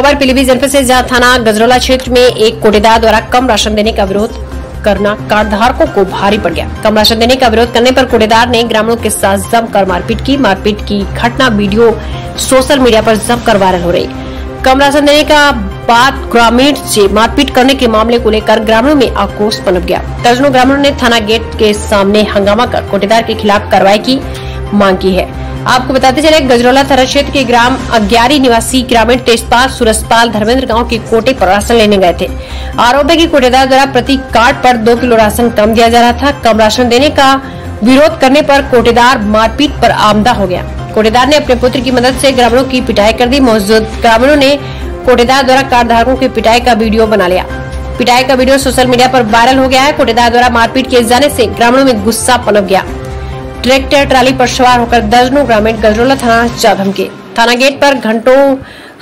खबर पीलीभीत जनपद से थाना गजरोला क्षेत्र में एक कोटेदार द्वारा कम राशन देने का विरोध करना कार्ड धारकों को भारी पड़ गया। कम राशन देने का विरोध करने पर कोटेदार ने ग्रामीणों के साथ जमकर मारपीट की। मारपीट की घटना वीडियो सोशल मीडिया पर जमकर वायरल हो रही। कम राशन देने का बाद ग्रामीण से मारपीट करने के मामले को लेकर ग्रामीणों में आक्रोश पनप गया। दर्जनों ग्रामीणों ने थाना गेट के सामने हंगामा कर कोटेदार के खिलाफ कार्रवाई की। मांग की है। आपको बताते चले, गजरौला थाना क्षेत्र के ग्राम अग्यारी निवासी ग्रामीण तेजपाल सुरसपाल धर्मेंद्र गाँव के कोटे पर राशन लेने गए थे। आरोप है कि कोटेदार द्वारा प्रति कार्ड पर दो किलो राशन कम दिया जा रहा था। कम राशन देने का विरोध करने पर कोटेदार मारपीट पर आमदा हो गया। कोटेदार ने अपने पुत्र की मदद से ग्रामीणों की पिटाई कर दी। मौजूद ग्रामीणों ने कोटेदार द्वारा कार्ड धारकों की पिटाई का वीडियो बना लिया। पिटाई का वीडियो सोशल मीडिया पर वायरल हो गया है। कोटेदार द्वारा मारपीट किए जाने से ग्रामीणों में गुस्सा पनप गया। ट्रैक्टर, ट्राली पर सवार होकर दर्जनों ग्रामीण गजरोला थाना जा धमके थाना गेट पर घंटों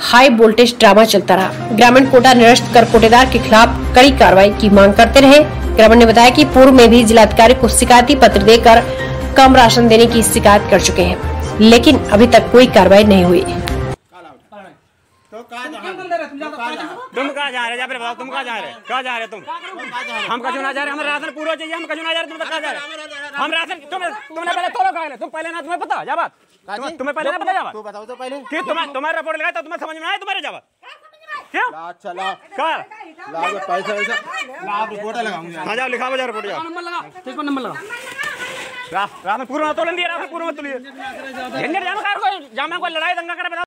हाई वोल्टेज ड्रामा चलता रहा। ग्रामीण कोटा निरस्त कर कोटेदार के खिलाफ कड़ी कार्रवाई की मांग करते रहे। ग्रामीण ने बताया कि पूर्व में भी जिलाधिकारी को शिकायती पत्र देकर कम राशन देने की शिकायत कर चुके हैं, लेकिन अभी तक कोई कार्रवाई नहीं हुई। तुम कहाँ जा रहे हैं? बताओ तुम कहाँ जा रहे हैं? कहाँ जा रहे तुम? हम कचू ना जा रहे हमारा राशन पूरा चाहिए हम कचू ना जा रहे तुम कहाँ जा रहे हम राशन तुम तुमने पहले तोलो कहा तुम पहले ना तुम्हें पता जा बात। तुम्हें पहले ना पता जा बात। बताओ तो पहले। कि तुम्हारा रिपोर्ट लगाया तो तुम्हें समझ में आया तुम्हारे जा बात। क्यों ला अच्छा ला क्या? ला ये पैसा वैसा रिपोर्ट लगाऊँगा। हाँ जाओ लिखा बजा रिपोर्ट जाओ। नंबर लगा ठीक नंबर लगा रा- राशन पूरा ना तोलन दिया राशन पूरा मत तोलिए झंझट जाम कर कोई जाम में कोई लड़ाई दंगा करे